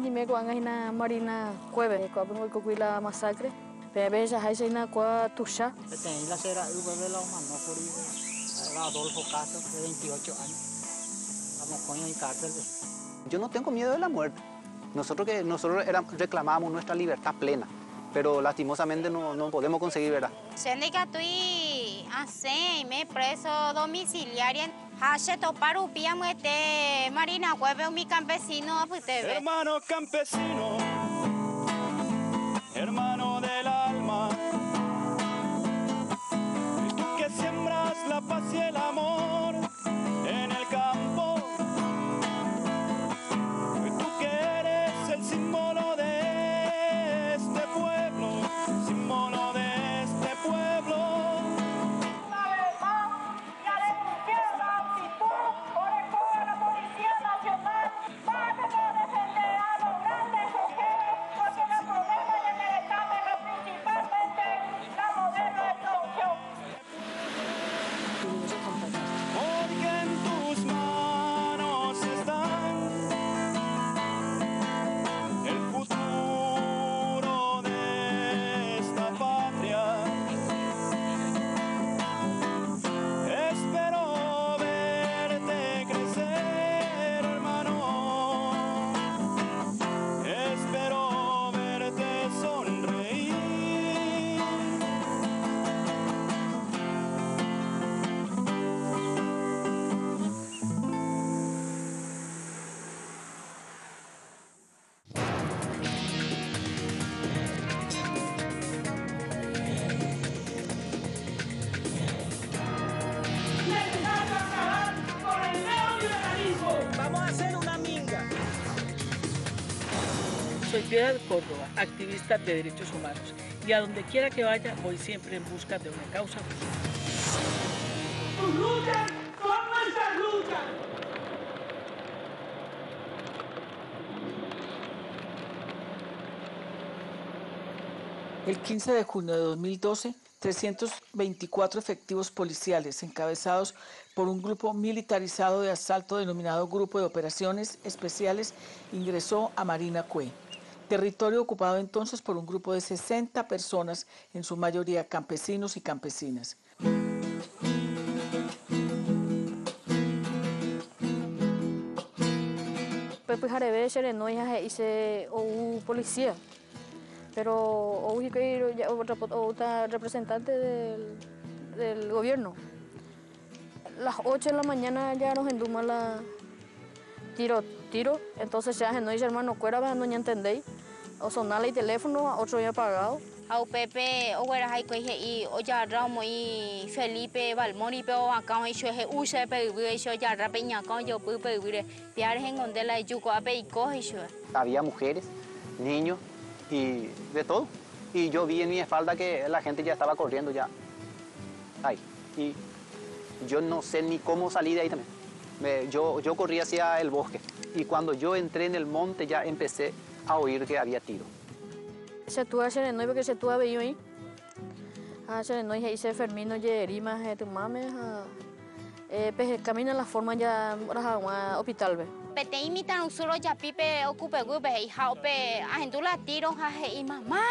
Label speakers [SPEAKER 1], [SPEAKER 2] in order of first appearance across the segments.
[SPEAKER 1] ni ko anga hina marina cueve ko abengo ko la masacre Bebe ya hay na kwa tusha.
[SPEAKER 2] La cera u bebe la mano por era Adolfo Castro de 28 años. Vamos coño en cárcel.
[SPEAKER 3] Yo no tengo miedo de la muerte. Nosotros que nosotros reclamamos nuestra libertad plena, pero lastimosamente no, no podemos conseguir, ¿verdad?
[SPEAKER 4] Tui hace me preso domiciliario. Hashe toparu pia muete Marina Hueve mi campesino pues
[SPEAKER 5] Hermano campesino,
[SPEAKER 6] Piedad Córdoba, activista de derechos humanos, y a donde quiera que vaya voy siempre en busca de una causa justa.
[SPEAKER 7] Tus luchas son nuestras luchas.
[SPEAKER 6] El 15 de junio de 2012, 324 efectivos policiales encabezados por un grupo militarizado de asalto denominado Grupo de Operaciones Especiales ingresó a Marina Cue, territorio ocupado entonces por un grupo de 60 personas, en su mayoría campesinos y campesinas.
[SPEAKER 1] Pepe Jarebe shere no ya hice o policía. Pero que otra representante del, del gobierno. Las 8 de la mañana ya nos enduma la tiro, tiro. Entonces ya no dice hermano, cuera, no entendéis. O sonala el teléfono, otro ya apagado.
[SPEAKER 4] Au Pepe o era hay que y o ya ramo y Felipe Balmori pero acá hay yo he usa pe vi yo ya rapeña con yo pu pe vi piar en donde la yuko ape y coge yo.
[SPEAKER 3] Había mujeres, niños y de todo. Y yo vi en mi espalda que la gente ya estaba corriendo ya. Ahí. Y yo no sé ni cómo salí de ahí también. Me- yo, yo corrí hacia el bosque. Y cuando yo entré en el monte ya empecé a oír que había tiro.
[SPEAKER 1] Se tuvo hacer no porque se tuvo veio ahí. Ah, se no ya hice Fermino ye rima he tu mame ha. Eh, pues camina la forma ya raja hospital ve.
[SPEAKER 4] Pete imitan usuro ya pipe ocupe gube y haupe a la tiro y mamá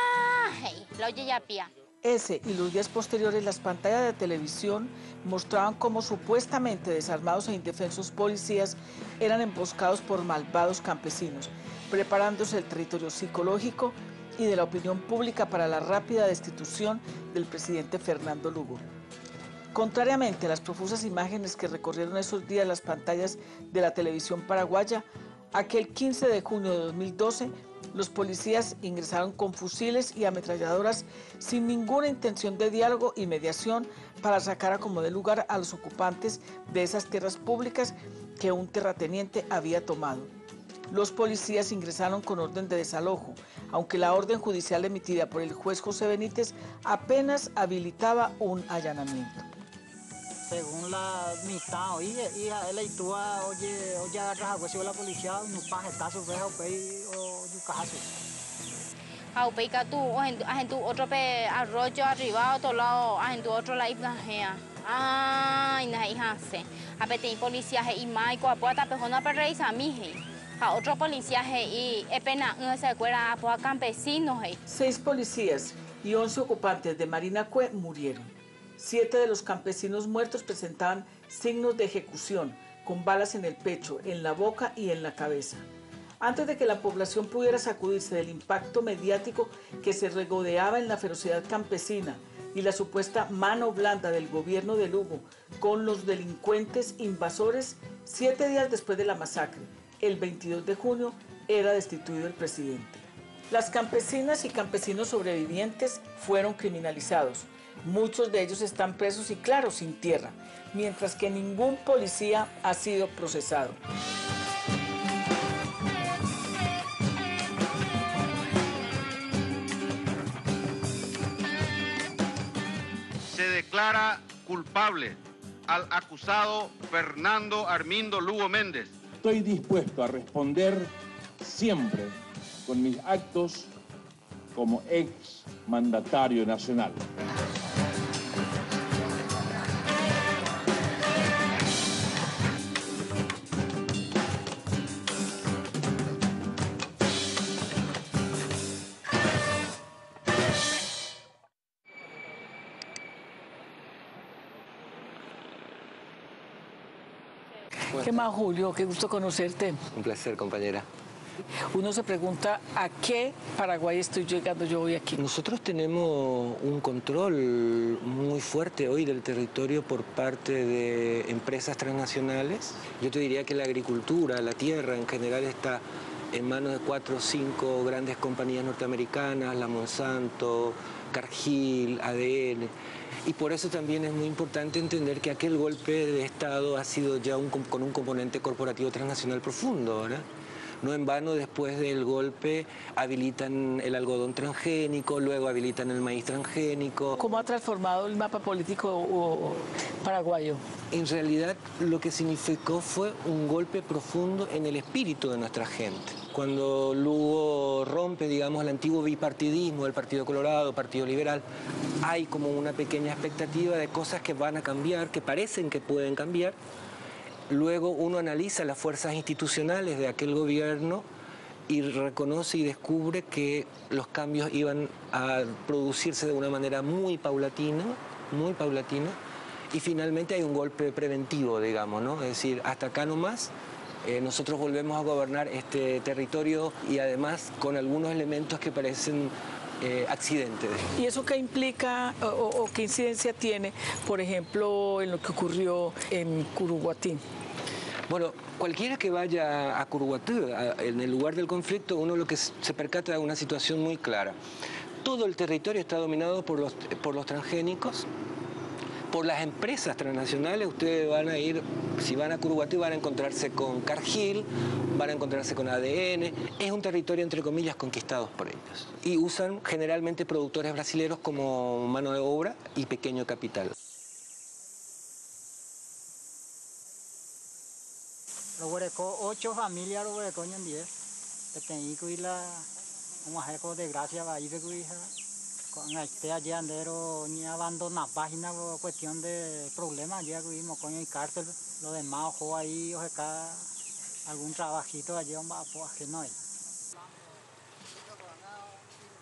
[SPEAKER 4] hey lo ye ya pia.
[SPEAKER 6] Ese y los días posteriores las pantallas de televisión mostraban cómo supuestamente desarmados e indefensos policías eran emboscados por malvados campesinos, preparándose el territorio psicológico y de la opinión pública para la rápida destitución del presidente Fernando Lugo. Contrariamente a las profusas imágenes que recorrieron esos días las pantallas de la televisión paraguaya, aquel 15 de junio de 2012 los policías ingresaron con fusiles y ametralladoras sin ninguna intención de diálogo y mediación para sacar a como de lugar a los ocupantes de esas tierras públicas que un terrateniente había tomado. Los policías ingresaron con orden de desalojo, aunque la orden judicial emitida por el juez José Benítez apenas habilitaba un allanamiento.
[SPEAKER 2] Según la mitad, oye, y a él y tú, oye, oye, agarras a hueso la policía, no pasa caso, ve, oye, o yucaso.
[SPEAKER 4] Haupe ka tu o hen a tu otro pe arroyo arriba otro lado a tu otro la ibna hea. Ay, na hija se. A policía y mai ko apuata pe hona pe reisa mi he. A otro policía y pena no se acuerda a campesinos. hey.
[SPEAKER 6] Seis policías y 11 ocupantes de Marina Cue murieron. Siete de los campesinos muertos presentaban signos de ejecución, con balas en el pecho, en la boca y en la cabeza. Antes de que la población pudiera sacudirse del impacto mediático que se regodeaba en la ferocidad campesina y la supuesta mano blanda del gobierno de Lugo con los delincuentes invasores, siete días después de la masacre, el 22 de junio, era destituido el presidente. Las campesinas y campesinos sobrevivientes fueron criminalizados. Muchos de ellos están presos y claro, sin tierra, mientras que ningún policía ha sido procesado.
[SPEAKER 8] se declara culpable al acusado Fernando Armindo Lugo Méndez.
[SPEAKER 9] Estoy dispuesto a responder siempre con mis actos como ex mandatario nacional.
[SPEAKER 6] ¿Qué más, Julio? Qué gusto conocerte.
[SPEAKER 10] Un placer, compañera.
[SPEAKER 6] Uno se pregunta a qué Paraguay estoy llegando yo hoy aquí.
[SPEAKER 10] Nosotros tenemos un control muy fuerte hoy del territorio por parte de empresas transnacionales. Yo te diría que la agricultura, la tierra en general está en manos de cuatro o cinco grandes compañías norteamericanas, la Monsanto, Cargill, ADN. Y por eso también es muy importante entender que aquel golpe de Estado ha sido ya un, con un componente corporativo transnacional profundo, ¿verdad? No en vano después del golpe habilitan el algodón transgénico, luego habilitan el maíz transgénico.
[SPEAKER 6] ¿Cómo ha transformado el mapa político paraguayo?
[SPEAKER 10] En realidad lo que significó fue un golpe profundo en el espíritu de nuestra gente. Cuando Lugo rompe, digamos, el antiguo bipartidismo del Partido Colorado, Partido Liberal, hay como una pequeña expectativa de cosas que van a cambiar, que parecen que pueden cambiar, Luego uno analiza las fuerzas institucionales de aquel gobierno y reconoce y descubre que los cambios iban a producirse de una manera muy paulatina, muy paulatina, y finalmente hay un golpe preventivo, digamos, ¿no? Es decir, hasta acá nomás, eh, nosotros volvemos a gobernar este territorio y además con algunos elementos que parecen eh, accidentes.
[SPEAKER 6] ¿Y eso qué implica o, o, qué incidencia tiene, por ejemplo, en lo que ocurrió en Curuguatí?
[SPEAKER 10] Bueno, cualquiera que vaya a Curuguatí, en el lugar del conflicto, uno lo que se percata de una situación muy clara. Todo el territorio está dominado por los, por los transgénicos, por las empresas transnacionales, ustedes van a ir, si van a Curuguatí van a encontrarse con Cargill, van a encontrarse con ADN, es un territorio entre comillas conquistados por ellos. Y usan generalmente productores brasileños como mano de obra y pequeño capital.
[SPEAKER 2] Roboreco, ocho familias Roboreco en diez. Pequeñico y la, como de gracia va a ir. Con este allí andero ni abandona página por cuestión de problemas allí tuvimos coño y cárcel. Lo demás ojo ahí o acá algún trabajito allí un va que no hay.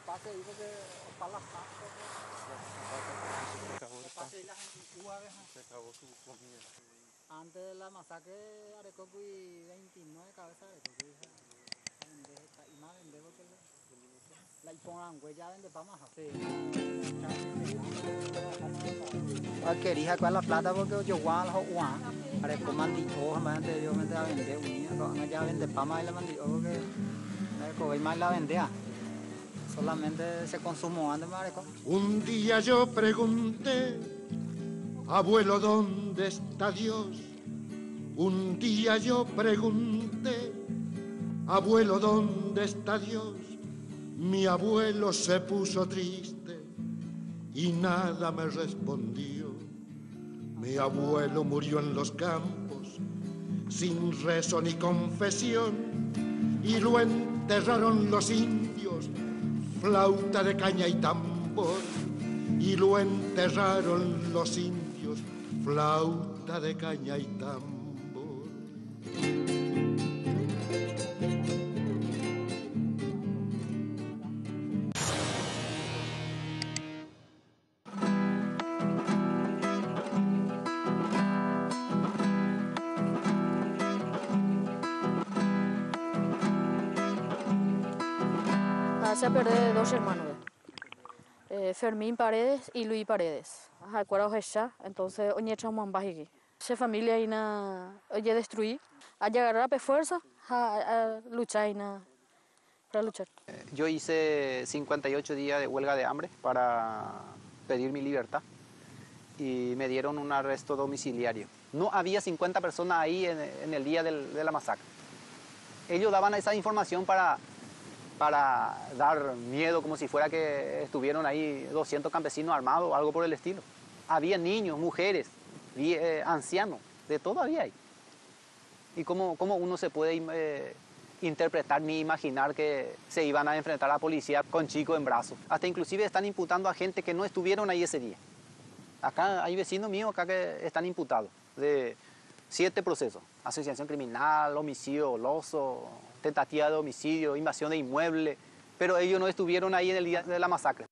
[SPEAKER 2] Pase dice que para las Se acabó su comida. Antes de la masacre, Arecoqui 29 cabezas de Arecoqui. Y más vende porque la imponan huella vende para más. Sí. Quería con la plata porque yo guan los guan. Areco mandi o más de yo me da vender unía. Ya vende para más y la mandi porque Areco y más la vendía. Solamente se consumó antes Areco.
[SPEAKER 11] Un día yo pregunté Abuelo, ¿dónde está Dios? Un día yo pregunté, abuelo, ¿dónde está Dios? Mi abuelo se puso triste y nada me respondió. Mi abuelo murió en los campos sin rezo ni confesión y lo enterraron los indios, flauta de caña y tambor, y lo enterraron los indios flauta de caña y tambor.
[SPEAKER 1] Hace a dos hermanos. Eh, Fermín Paredes y Luis Paredes. Ajá, cuero ya, entonces oñe echamos ambas aquí. Esa familia y na oye destruir, a llegar a la fuerza, a, luchar y na para luchar.
[SPEAKER 3] Yo hice 58 días de huelga de hambre para pedir mi libertad y me dieron un arresto domiciliario. No había 50 personas ahí en, en el día del- de la masacre. Ellos daban esa información para, para dar miedo, como si fuera que estuvieron ahí 200 campesinos armados o algo por el estilo. Había niños, mujeres, eh, ancianos, de todo había ahí. ¿Y cómo, cómo uno se puede eh, interpretar ni imaginar que se iban a enfrentar a la policía con chicos en brazos? Hasta inclusive están imputando a gente que no estuvieron ahí ese día. Acá hay vecinos míos acá que están imputados de siete procesos. Asociación criminal, homicidio doloso, tentativa de homicidio, invasión de inmueble. Pero ellos no estuvieron ahí en el día de la masacre.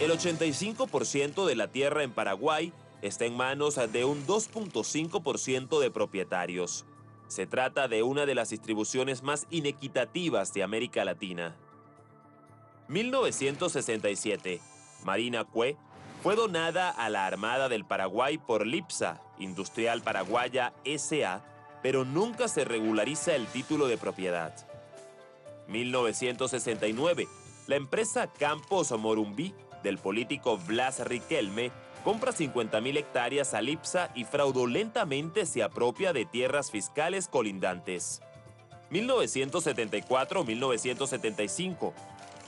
[SPEAKER 12] El 85% de la tierra en Paraguay está en manos de un 2.5% de propietarios. Se trata de una de las distribuciones más inequitativas de América Latina. 1967. Marina Cue fue donada a la Armada del Paraguay por Lipsa, Industrial Paraguaya SA, pero nunca se regulariza el título de propiedad. 1969. La empresa Campos Morumbí del político Blas Riquelme compra 50.000 hectáreas a Lipsa y fraudulentamente se apropia de tierras fiscales colindantes. 1974-1975.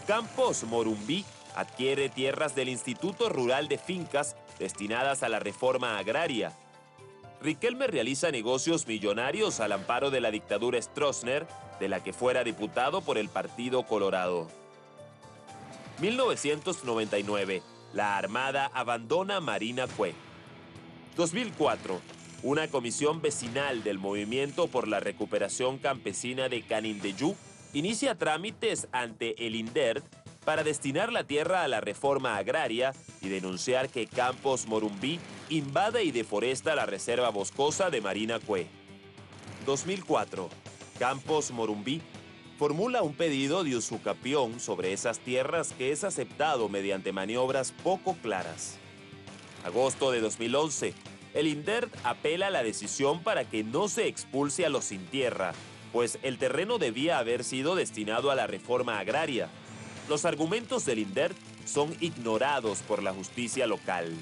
[SPEAKER 12] Campos Morumbí adquiere tierras del Instituto Rural de Fincas destinadas a la reforma agraria. Riquelme realiza negocios millonarios al amparo de la dictadura Stroessner, de la que fuera diputado por el Partido Colorado. 1999. La Armada abandona Marina Cue. 2004. Una comisión vecinal del Movimiento por la Recuperación Campesina de Canindeyú inicia trámites ante el INDERT para destinar la tierra a la reforma agraria y denunciar que Campos Morumbí invade y deforesta la reserva boscosa de Marina Cue. 2004. Campos Morumbí formula un pedido de usucapión sobre esas tierras que es aceptado mediante maniobras poco claras. Agosto de 2011. El INDERT apela a la decisión para que no se expulse a los sin tierra, pues el terreno debía haber sido destinado a la reforma agraria. Los argumentos del INDERT son ignorados por la justicia local.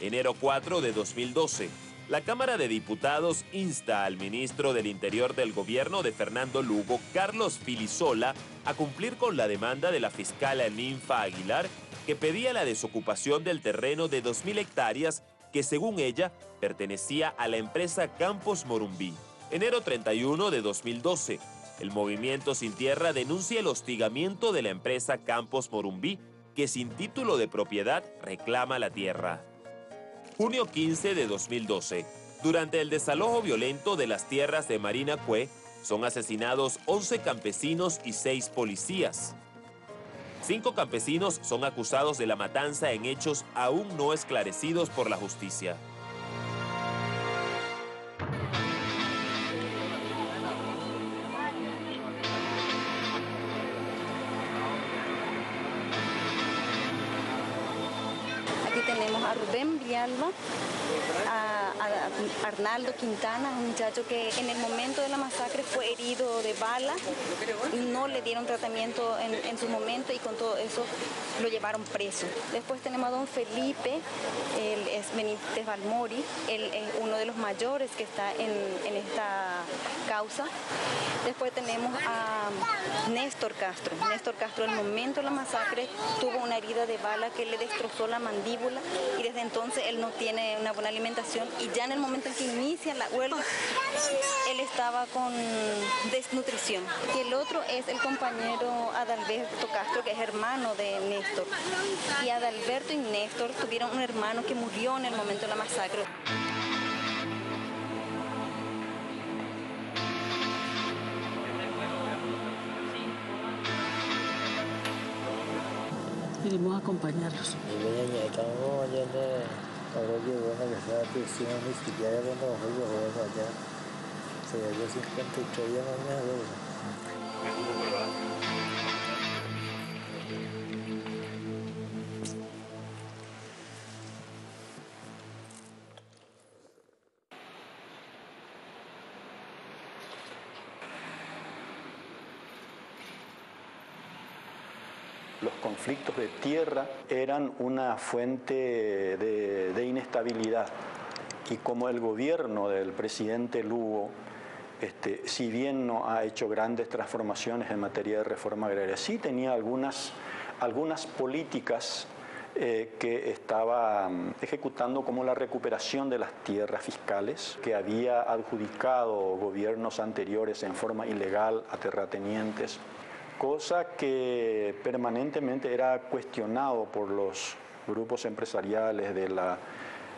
[SPEAKER 12] Enero 4 de 2012. La Cámara de Diputados insta al ministro del Interior del gobierno de Fernando Lugo, Carlos Filisola, a cumplir con la demanda de la fiscal Ninfa Aguilar, que pedía la desocupación del terreno de 2.000 hectáreas que, según ella, pertenecía a la empresa Campos Morumbí. Enero 31 de 2012. El movimiento Sin Tierra denuncia el hostigamiento de la empresa Campos Morumbí, que sin título de propiedad reclama la tierra. Junio 15 de 2012. Durante el desalojo violento de las tierras de Marina Cue, son asesinados 11 campesinos y 6 policías. Cinco campesinos son acusados de la matanza en hechos aún no esclarecidos por la justicia.
[SPEAKER 13] Rubén Villalba, a, a Arnaldo Quintana, un muchacho que en el momento de la masacre fue herido de bala, no le dieron tratamiento en, su momento y con todo eso lo llevaron preso. Después tenemos a don Felipe, él es Benítez Balmori, él es uno de los mayores que está en, en esta causa. Después tenemos a Néstor Castro. Néstor Castro, en el momento de la masacre, tuvo una herida de bala que le destrozó la mandíbula y desde entonces él no tiene una buena alimentación y ya en el momento en que inicia la huelga, él estaba con desnutrición. Y el otro es el compañero Adalberto Castro, que es hermano de Néstor. Y Adalberto y Néstor tuvieron un hermano que murió en el momento de la masacre.
[SPEAKER 6] Iremos a acompañarlos.
[SPEAKER 14] Estoy allá 58 días más
[SPEAKER 15] Los conflictos de tierra eran una fuente de, inestabilidad. Y como el gobierno del presidente Lugo, este, si bien no ha hecho grandes transformaciones en materia de reforma agraria, sí tenía algunas, algunas políticas eh, que estaba mm, ejecutando como la recuperación de las tierras fiscales que había adjudicado gobiernos anteriores en forma ilegal a terratenientes, cosa que permanentemente era cuestionado por los grupos empresariales de, la,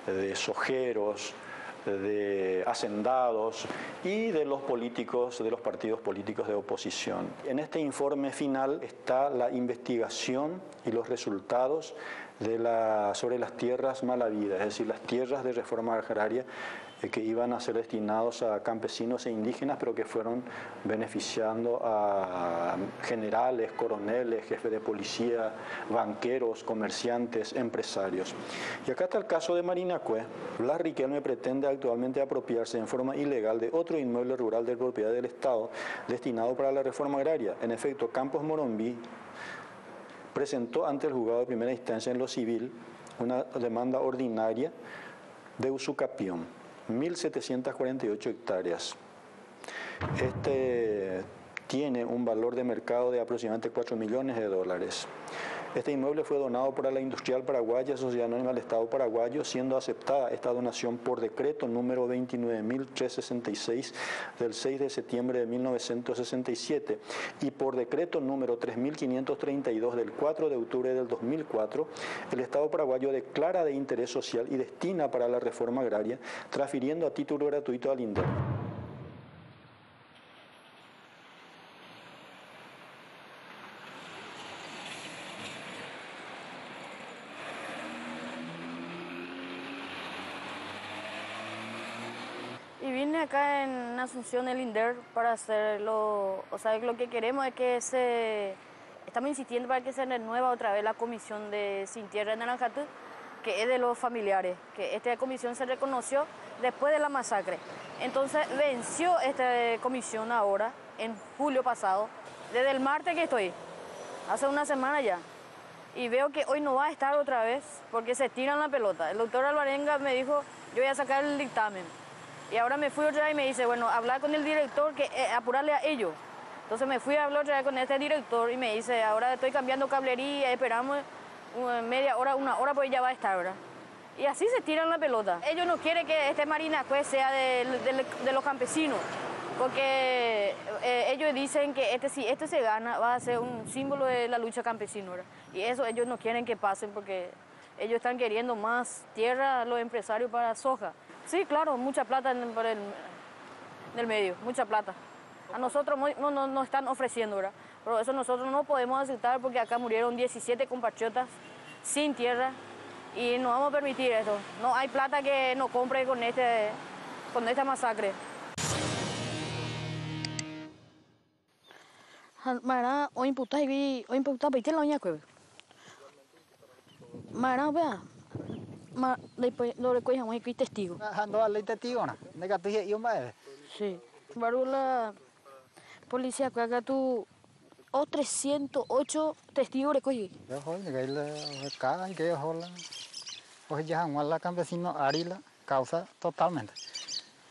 [SPEAKER 15] de sojeros, de hacendados y de los políticos, de los partidos políticos de oposición. En este informe final está la investigación y los resultados de la, sobre las tierras malavidas, es decir, las tierras de reforma agraria que iban a ser destinados a campesinos e indígenas, pero que fueron beneficiando a generales, coroneles, jefes de policía, banqueros, comerciantes, empresarios. Y acá está el caso de Marina Cue. Blas Riquelme pretende actualmente apropiarse en forma ilegal de otro inmueble rural de propiedad del Estado destinado para la reforma agraria. En efecto, Campos Morombí presentó ante el juzgado de primera instancia en lo civil una demanda ordinaria de usucapión, 1.748 hectáreas. Este tiene un valor de mercado de aproximadamente 4 millones de dólares. Este inmueble fue donado por la Industrial Paraguaya, Sociedad Anónima del Estado Paraguayo, siendo aceptada esta donación por decreto número 29.366 del 6 de septiembre de 1967 y por decreto número 3.532 del 4 de octubre del 2004, el Estado paraguayo declara de interés social y destina para la reforma agraria, transfiriendo a título gratuito al INDER.
[SPEAKER 1] Y vine acá en Asunción, el INDER, para hacerlo. O sea, lo que queremos es que se. Estamos insistiendo para que se renueva otra vez la comisión de Sin Tierra en Naranjatú, que es de los familiares, que esta comisión se reconoció después de la masacre. Entonces venció esta comisión ahora, en julio pasado, desde el martes que estoy, hace una semana ya. Y veo que hoy no va a estar otra vez porque se tiran la pelota. El doctor Alvarenga me dijo, yo voy a sacar el dictamen. Y ahora me fui otra vez y me dice, bueno, hablar con el director, que eh, apurarle a ellos. Entonces me fui a hablar otra vez con este director y me dice, ahora estoy cambiando cablería, esperamos uh, media hora, una hora, pues ya va a estar, ¿verdad? Y así se tiran la pelota. Ellos no quieren que este Marina pues sea de, de- los campesinos, porque eh, ellos dicen que este, si este se gana va a ser un símbolo de la lucha campesina, ¿verdad? Y eso ellos no quieren que pasen porque ellos están queriendo más tierra a los empresarios para soja. Sí, claro, mucha plata en, por el, el medio, mucha plata. A nosotros no, no, no nos están ofreciendo, ¿verdad? Pero eso nosotros no podemos aceptar porque acá murieron 17 compatriotas sin tierra y no vamos a permitir esto. No hay plata que nos compre con, este, con esta masacre. Mara, hoy imputas y hoy imputas y la uña. Mara, vea. Ma, después lo recogemos aquí testigo.
[SPEAKER 2] Ando a ley testigo, ¿no? Nega tu yo más.
[SPEAKER 1] Sí. Baru la policía que acá tú o 308 testigos recogí.
[SPEAKER 2] Yo hoy nega la acá que yo hola. Hoy ya en la campesino arila causa totalmente.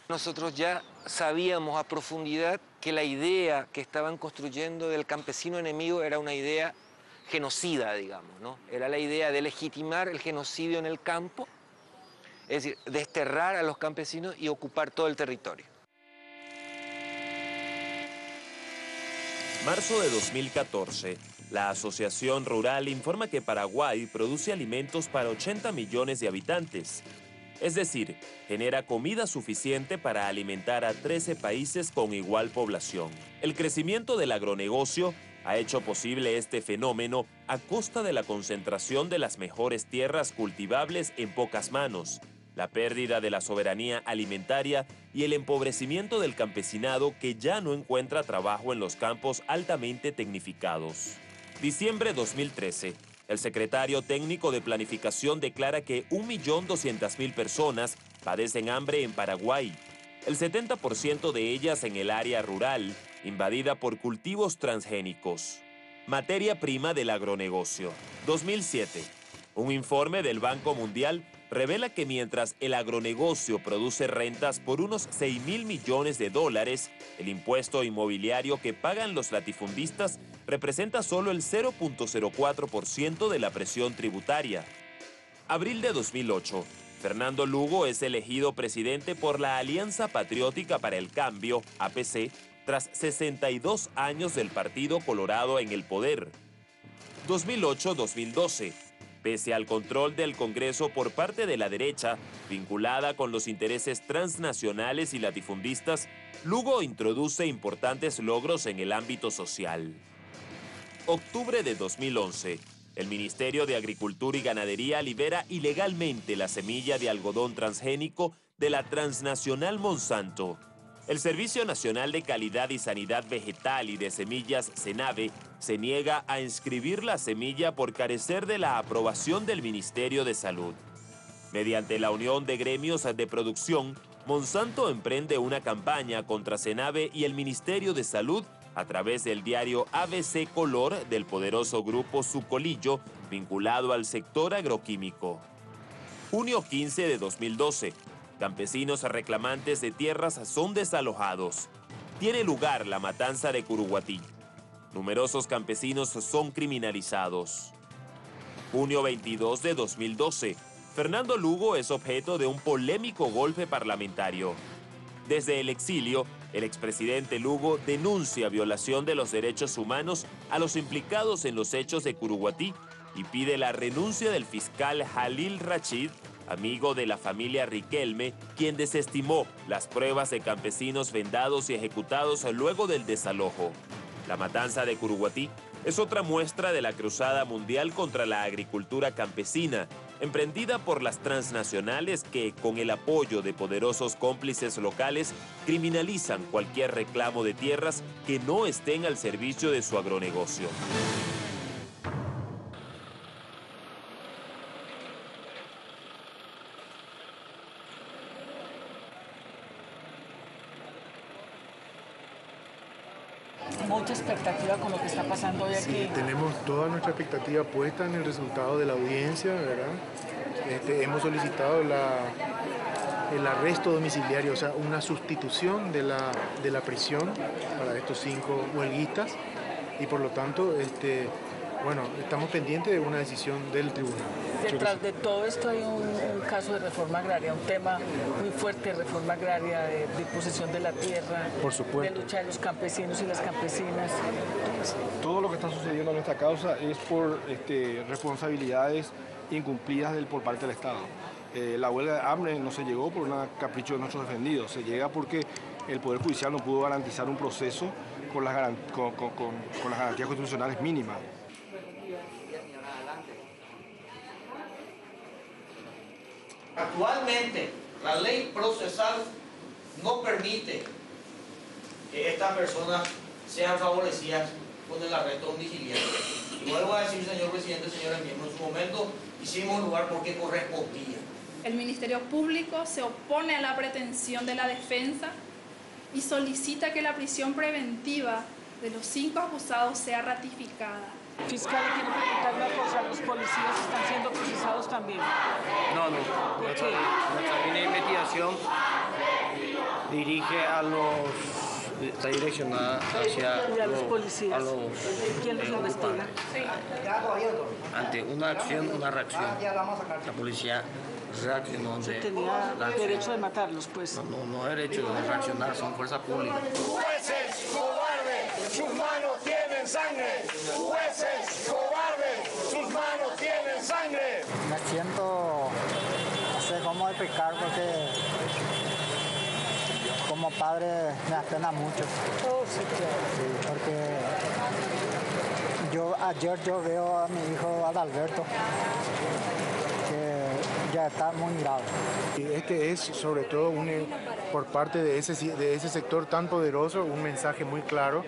[SPEAKER 10] Nosotros ya sabíamos a profundidad que la idea que estaban construyendo del campesino enemigo era una idea genocida, digamos, ¿no? Era la idea de legitimar el genocidio en el campo, es decir, desterrar a los campesinos y ocupar todo el territorio.
[SPEAKER 12] Marzo de 2014, la Asociación Rural informa que Paraguay produce alimentos para 80 millones de habitantes. Es decir, genera comida suficiente para alimentar a 13 países con igual población. El crecimiento del agronegocio ha hecho posible este fenómeno a costa de la concentración de las mejores tierras cultivables en pocas manos. la pérdida de la soberanía alimentaria y el empobrecimiento del campesinado que ya no encuentra trabajo en los campos altamente tecnificados. Diciembre 2013. El secretario técnico de planificación declara que 1.200.000 personas padecen hambre en Paraguay, el 70% de ellas en el área rural, invadida por cultivos transgénicos. Materia prima del agronegocio. 2007. Un informe del Banco Mundial revela que mientras el agronegocio produce rentas por unos 6 mil millones de dólares, el impuesto inmobiliario que pagan los latifundistas representa solo el 0.04% de la presión tributaria. Abril de 2008. Fernando Lugo es elegido presidente por la Alianza Patriótica para el Cambio, APC, tras 62 años del Partido Colorado en el poder. 2008-2012. Pese al control del Congreso por parte de la derecha, vinculada con los intereses transnacionales y latifundistas, Lugo introduce importantes logros en el ámbito social. Octubre de 2011. El Ministerio de Agricultura y Ganadería libera ilegalmente la semilla de algodón transgénico de la transnacional Monsanto. El Servicio Nacional de Calidad y Sanidad Vegetal y de Semillas, SENAVE, se niega a inscribir la semilla por carecer de la aprobación del Ministerio de Salud. Mediante la Unión de Gremios de Producción, Monsanto emprende una campaña contra SENAVE y el Ministerio de Salud a través del diario ABC Color del poderoso grupo Sucolillo, vinculado al sector agroquímico. Junio 15 de 2012. Campesinos reclamantes de tierras son desalojados. Tiene lugar la matanza de Curuguatí. Numerosos campesinos son criminalizados. Junio 22 de 2012. Fernando Lugo es objeto de un polémico golpe parlamentario. Desde el exilio, el expresidente Lugo denuncia violación de los derechos humanos a los implicados en los hechos de Curuguatí y pide la renuncia del fiscal Jalil Rachid, amigo de la familia Riquelme, quien desestimó las pruebas de campesinos vendados y ejecutados luego del desalojo. La matanza de Curuguatí es otra muestra de la cruzada mundial contra la agricultura campesina, emprendida por las transnacionales que, con el apoyo de poderosos cómplices locales, criminalizan cualquier reclamo de tierras que no estén al servicio de su agronegocio.
[SPEAKER 6] Mucha expectativa con lo que está pasando hoy aquí.
[SPEAKER 16] Sí, tenemos toda nuestra expectativa puesta en el resultado de la audiencia, ¿verdad? Este, hemos solicitado el arresto domiciliario, o sea, una sustitución de la, de la prisión para estos cinco huelguistas y por lo tanto, este, bueno, estamos pendientes de una decisión del tribunal.
[SPEAKER 6] Detrás de todo esto hay un, un caso de reforma agraria, un tema muy fuerte de reforma agraria, de disposición de la tierra,
[SPEAKER 16] Por supuesto.
[SPEAKER 6] de lucha de los campesinos y las campesinas.
[SPEAKER 17] Todo lo que está sucediendo en nuestra causa es por este, responsabilidades incumplidas del, por parte del Estado. Eh, la huelga de hambre no se llegó por un capricho de nuestros defendidos, se llega porque el Poder Judicial no pudo garantizar un proceso con las, garan- con- con- con- con las garantías constitucionales mínimas.
[SPEAKER 18] Actualmente, la ley procesal no permite que estas personas sean favorecidas con el arresto domiciliario. Y vuelvo a decir, señor presidente, señores miembros, en su momento hicimos lugar porque correspondía.
[SPEAKER 19] El Ministerio Público se opone a la pretensión de la defensa y solicita que la prisión preventiva de los cinco acusados sea ratificada.
[SPEAKER 6] Fiscal, quiero preguntar una cosa, los policías están siendo procesados también.
[SPEAKER 20] No, no. Nuestra línea de investigación dirige a los. está direccionada hacia
[SPEAKER 6] Y a los policías.
[SPEAKER 20] a los,
[SPEAKER 6] ¿Quién los
[SPEAKER 20] eh,
[SPEAKER 6] investiga?
[SPEAKER 20] Ante una acción, una reacción. La policía reaccionó
[SPEAKER 6] Se
[SPEAKER 20] ante
[SPEAKER 6] tenía
[SPEAKER 20] la acción.
[SPEAKER 6] derecho de matarlos, pues.
[SPEAKER 20] No, no, no derecho de reaccionar, son fuerza pública.
[SPEAKER 7] Jueces cobardes, sus manos tienen sangre. Jueces cobardes, sus manos tienen sangre.
[SPEAKER 2] Me siento, no sé cómo explicar porque como padre me apena mucho. Sí, porque yo ayer yo veo a mi hijo Adalberto que ya está muy grave.
[SPEAKER 16] Y este es sobre todo un, por parte de ese, de ese sector tan poderoso un mensaje muy claro,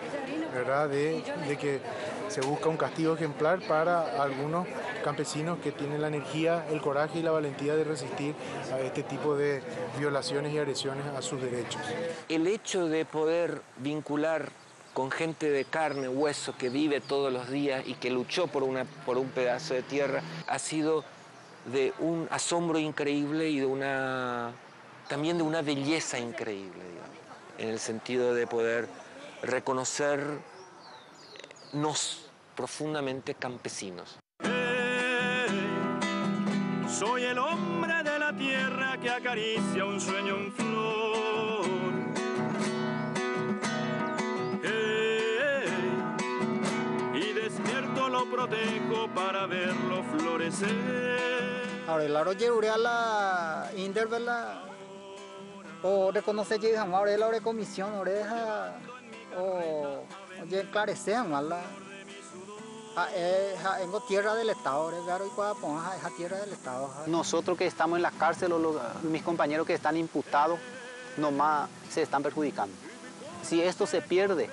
[SPEAKER 16] ¿verdad? De, de que se busca un castigo ejemplar para algunos campesinos que tienen la energía, el coraje y la valentía de resistir a este tipo de violaciones y agresiones a sus derechos.
[SPEAKER 10] El hecho de poder vincular con gente de carne, hueso, que vive todos los días y que luchó por, una, por un pedazo de tierra, ha sido de un asombro increíble y de una, también de una belleza increíble, digamos, en el sentido de poder reconocernos profundamente campesinos.
[SPEAKER 5] Soy el hombre de la tierra que acaricia un sueño en flor. y despierto lo protejo para verlo florecer.
[SPEAKER 2] Ahora, el aro llegué la intervela o reconoce que ahora el de comisión, ahora deja o ya esclarecer la en tierra del Estado, esa tierra del Estado.
[SPEAKER 3] Nosotros que estamos en la cárcel, o los, mis compañeros que están imputados, nomás se están perjudicando. Si esto se pierde,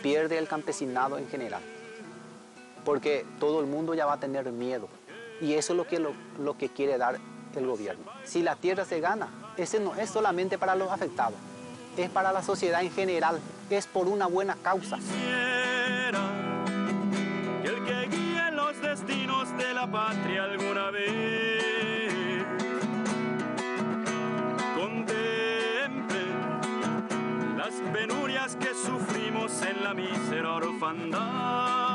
[SPEAKER 3] pierde el campesinado en general. Porque todo el mundo ya va a tener miedo. Y eso es lo que, lo, que quiere dar el gobierno. Si la tierra se gana, ese no es solamente para los afectados, es para la sociedad en general, es por una buena causa.
[SPEAKER 5] el que guíe los destinos de la patria alguna vez contemple las penurias que sufrimos en la mísera orfandad.